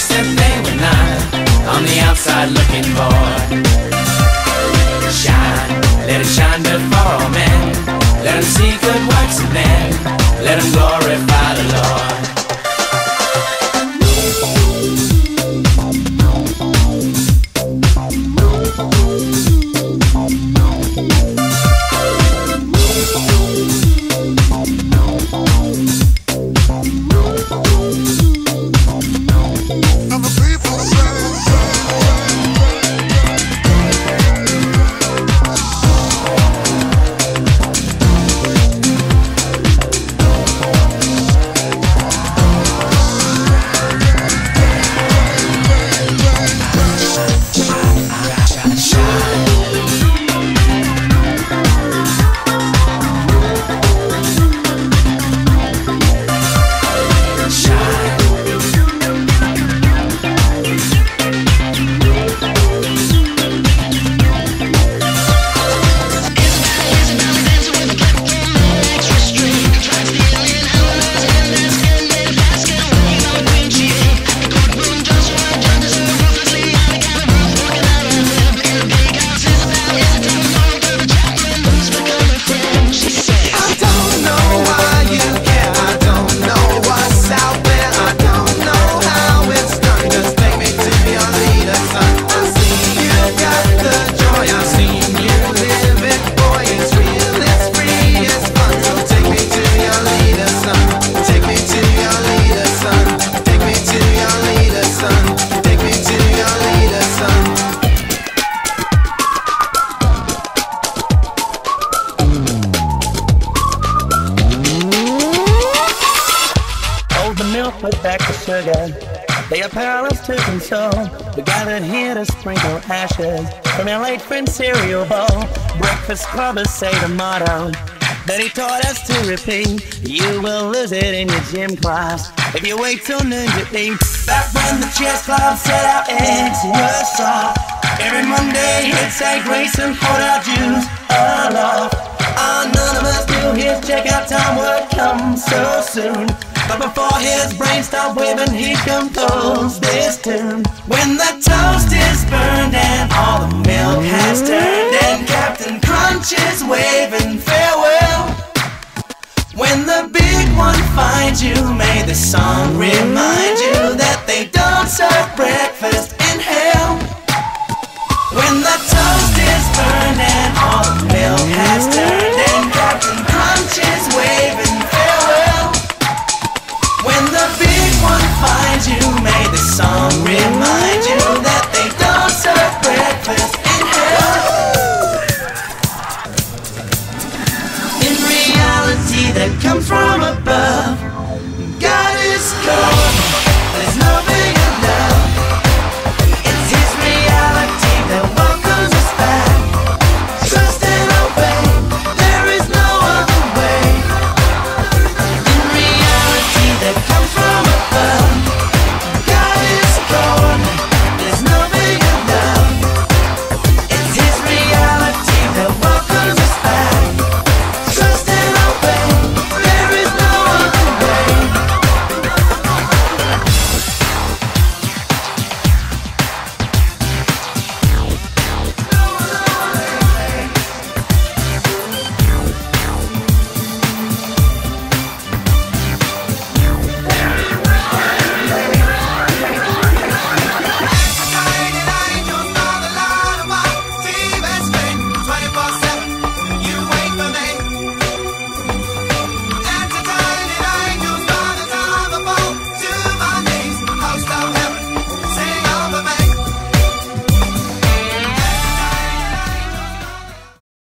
said they were not on the outside looking for Shine, let it shine before all men. Let them see good works of men. Let them glorify the Lord. Sugar. They are powerless to console. We gathered here to sprinkle ashes from your late friend's cereal bowl. Breakfast clubbers say the motto that he taught us to repeat. You will lose it in your gym class if you wait till noon to eat. Back when the chess club set out eggs your soft. Every Monday say grace and hold out Jews aloft. Us knew his checkout time would come so soon. But before his brain stopped waving, he composed this tune. When the toast is burned and all the milk has turned, and Captain Crunch is waving farewell. When the big one finds you, may the song remind you that they don't serve breakfast in hell. When the toast is burned and all the milk has turned big one finds you, may the song remind you that they don't serve breakfast in hell. In reality that comes from